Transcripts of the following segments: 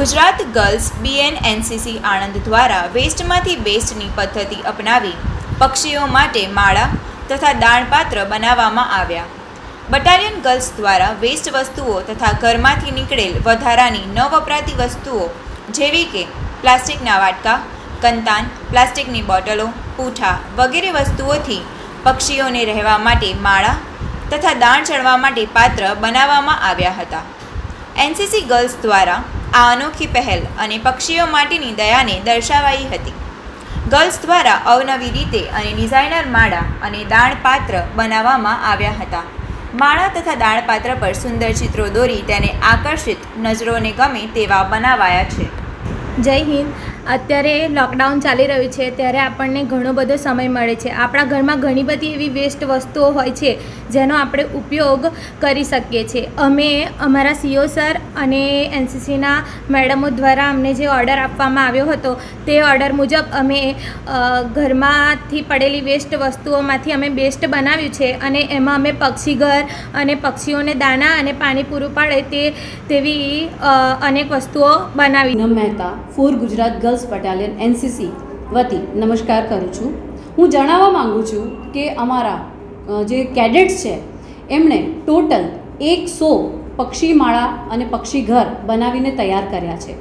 Gujarat girls BN NCC Anand દ્વારા વેસ્ટમાંથી બેસ્ટની પદ્ધતિ અપનાવી પક્ષીઓ માટે માળા તથા દાણપાત્ર બનાવવામાં આવ્યા. બટાલિયન ગર્લ્સ દ્વારા વેસ્ટ વસ્તુઓ તથા ઘરમાંથી નીકળેલ વધારાની ન વપરાતી વસ્તુઓ જેવી કે પ્લાસ્ટિકના વાટકા, કંતાન, પ્લાસ્ટિકની બોટલો, પૂઠા વગેરે વસ્તુઓથી પક્ષીઓને રહેવા માટે માળા તથા દાણ ચડવા માટે પાત્ર બનાવવામાં આવ્યા હતા. એનસીસી ગર્લ્સ દ્વારા આ અનોખી પહેલ અને પક્ષીઓ માટેની દયાને દર્શાવાઈ હતી. ગર્લ્સ દ્વારા અવનવી રીતે અને ડિઝાઇનર માળા અને દાણપાત્ર બનાવવામાં આવ્યા હતા. માળા તથા દાણપાત્ર પર સુંદર ચિત્રો દોરી તેને આકર્ષિત નજરોને ગમે તેવા બનાવાયા છે. જય હિન્દ. અત્યારે લોકડાઉન ચાલી રહ્યું છે, ત્યારે આપણને ઘણો બધો સમય મળે છે. આપણા ઘરમાં ઘણી બધી એવી વેસ્ટ વસ્તુઓ હોય છે, જેનો આપણે ઉપયોગ કરી શકીએ છીએ. અમે, અમારા સીઓ સર અને એનસીસીના મેડમો દ્વારા અમને જે ઓર્ડર આપવામાં આવ્યો હતો, તે ઓર્ડર મુજબ અમે ઘરમાંથી પડેલી વેસ્ટ વસ્તુઓમાંથી અમે બેસ્ટ બનાવ્યું છે અને એમાં અમે પક્ષીઘર અને પક્ષીઓને દાણા અને પાણી પૂરું પાડે તે, તેવી અનેક વસ્તુઓ બનાવી. Mehta, four Gujarat girls battalion NCC વતી નમસ્કાર કરું છું. હું જણાવવા માંગુ છું કે અમારા જે કેડેટ્સ છે, એમણે ટોટલ એકસો પક્ષીમાળા અને પક્ષી ઘર બનાવીને તૈયાર કર્યા છે.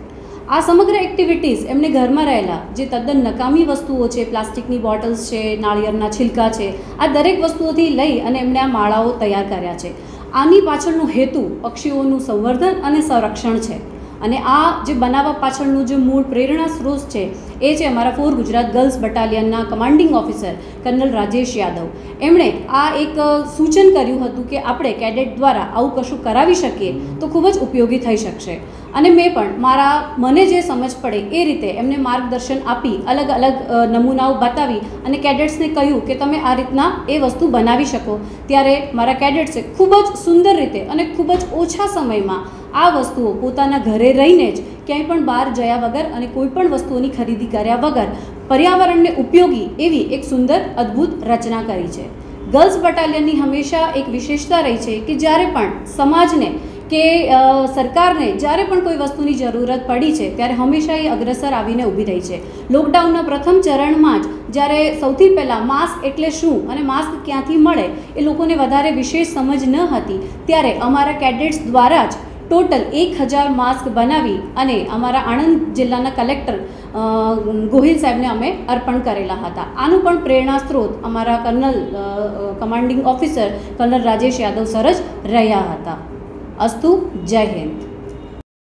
આ સમગ્ર એક્ટિવિટીઝ એમને ઘરમાં રહેલા જે તદ્દન નકામી વસ્તુઓ છે, પ્લાસ્ટિકની બોટલ્સ છે, નાળિયેરના છિલકા છે, આ દરેક વસ્તુઓથી લઈ અને એમણે આ માળાઓ તૈયાર કર્યા છે. આની પાછળનો હેતુ પક્ષીઓનું સંવર્ધન અને સંરક્ષણ છે. અને આ જે બનાવવા પાછળનું જે મૂળ પ્રેરણા સ્ત્રોત છે, એ છે અમારા four Gujarat girls બટાલિયનના commanding officer colonel Rajesh Yadav. એમણે આ એક સૂચન કર્યું હતું કે આપણે કેડેટ દ્વારા આવું કશું કરાવી શકીએ તો ખૂબ જ ઉપયોગી થઈ શકશે. અને મેં પણ મારા મને જે સમજ પડે એ રીતે એમને માર્ગદર્શન આપી અલગ અલગ નમૂનાઓ બતાવી અને કેડેટ્સને કહ્યું કે તમે આ રીતના એ વસ્તુ બનાવી શકો. ત્યારે મારા કેડેટ્સે ખૂબ જ સુંદર રીતે અને ખૂબ જ ઓછા સમયમાં આ વસ્તુઓ પોતાના ઘરે રહીને જ ક્યાંય પણ બહાર જયા વગર અને કોઈ પણ વસ્તુઓની ખરીદી કર્યા વગર પર્યાવરણને ઉપયોગી એવી એક સુંદર, અદ્ભુત રચના કરી છે. ગર્લ્સ બટાલિયનની હંમેશા એક વિશેષતા રહી છે કે જ્યારે પણ સમાજને કે સરકારને જ્યારે પણ કોઈ વસ્તુની જરૂરત પડી છે, ત્યારે હંમેશા એ અગ્રસર આવીને ઊભી રહી છે. લોકડાઉનના પ્રથમ ચરણમાં જ જ્યારે સૌથી પહેલાં માસ્ક એટલે શું અને માસ્ક ક્યાંથી મળે એ લોકોને વધારે વિશેષ સમજ ન હતી, ત્યારે અમારા કેડેટ્સ દ્વારા જ ટોટલ એક હજાર માસ્ક બનાવી અને અમારા આણંદ જિલ્લાના કલેક્ટર ગોહિલ સાહેબને અમે અર્પણ કરેલા હતા. આનું પણ પ્રેરણા સ્ત્રોત અમારા colonel commanding officer colonel Rajesh Yadav sir જ રહ્યા હતા. અસ્તુ, જય હિન્દ.